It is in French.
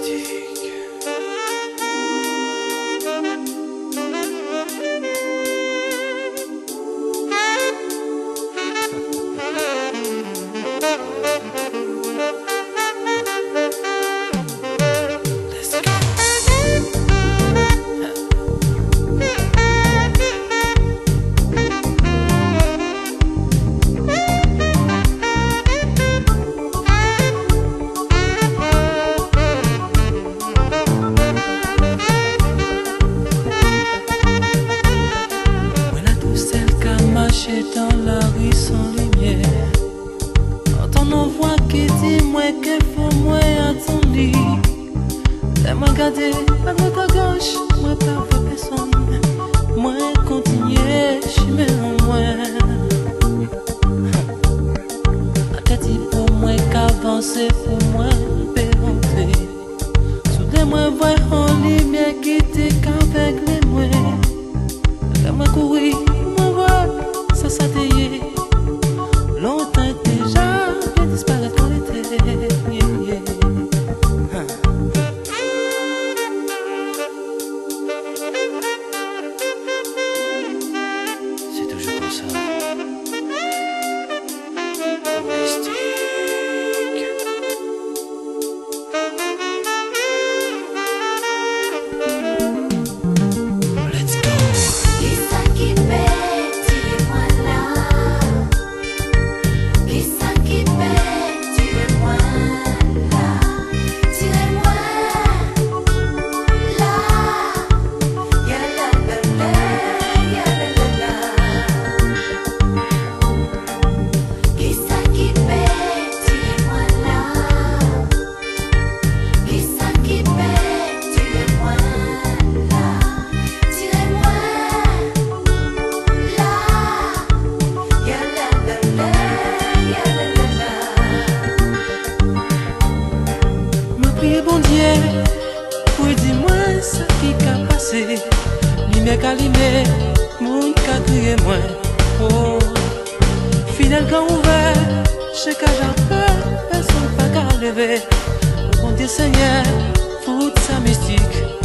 mystique. A dans la rue sans lumière. Quand on en qui dit moi qu'il faut moi attendre. Laisse-moi regarder à droite à gauche, moi pas voir personne. Moi continuer, je mets en moi. Qu'est-ce pour moi qu'avancer pour moi rentrer. Soudain moi voir en lumière qui t'est qu'avec les moyens. Fais-moi courir, moi voir, bon Dieu pour dis-moi ce qui a passé. Qu'a allumé, moun qu'a crié moi. Oh, fidèle quand ouvert, chaque j'ai peur, personne pas qu'à lever. Bon Dieu Seigneur, fout sa mystique.